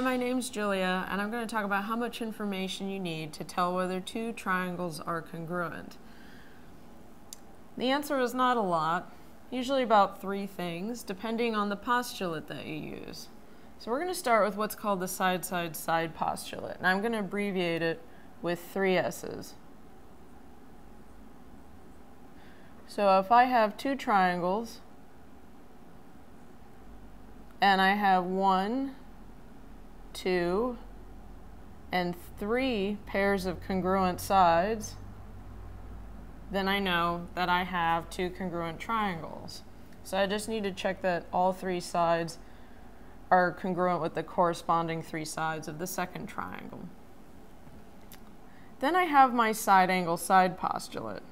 Hi, my name's Julia, and I'm going to talk about how much information you need to tell whether two triangles are congruent. The answer is not a lot, usually about three things, depending on the postulate that you use. So we're going to start with what's called the side-side-side postulate, and I'm going to abbreviate it with three S's. So if I have two triangles, and I have one, two, and three pairs of congruent sides, then I know that I have two congruent triangles. So I just need to check that all three sides are congruent with the corresponding three sides of the second triangle. Then I have my side angle side postulate.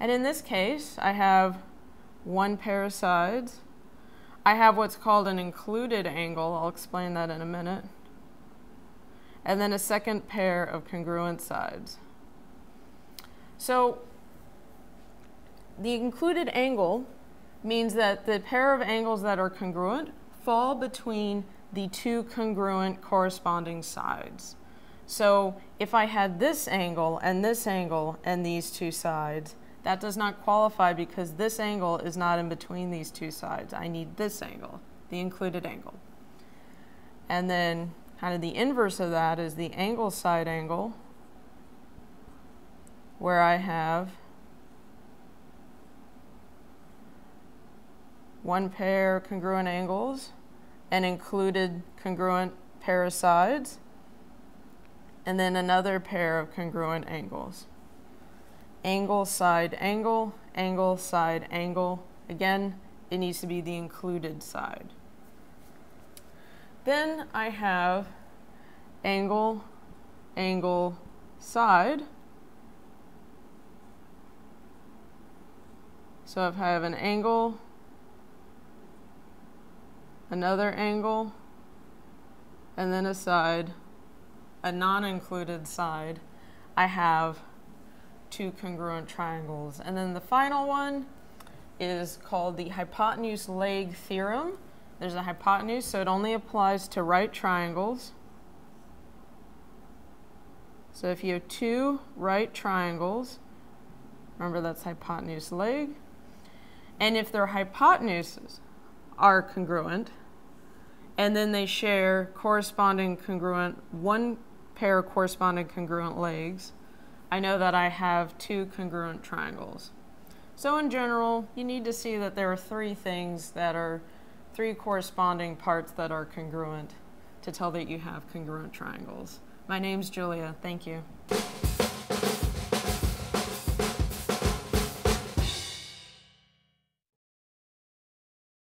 And in this case, I have one pair of sides. I have what's called an included angle. I'll explain that in a minute. And then a second pair of congruent sides. So the included angle means that the pair of angles that are congruent fall between the two congruent corresponding sides. So if I had this angle and this angle and these two sides, that does not qualify because this angle is not in between these two sides. I need this angle, the included angle. And then kind of the inverse of that is the angle side angle, where I have one pair congruent angles, an included congruent pair of sides, and then another pair of congruent angles angle, side, angle, angle, side, angle. Again, it needs to be the included side. Then I have angle, angle, side. So if I have an angle, another angle, and then a side, a non-included side, I have two congruent triangles. And then the final one is called the hypotenuse leg theorem. There's a hypotenuse, so it only applies to right triangles. So if you have two right triangles, remember that's hypotenuse leg. And if their hypotenuses are congruent, and then they share corresponding congruent, one pair of corresponding congruent legs, I know that I have two congruent triangles. So in general, you need to see that there are three things that are three corresponding parts that are congruent to tell that you have congruent triangles. My name's Julia. Thank you.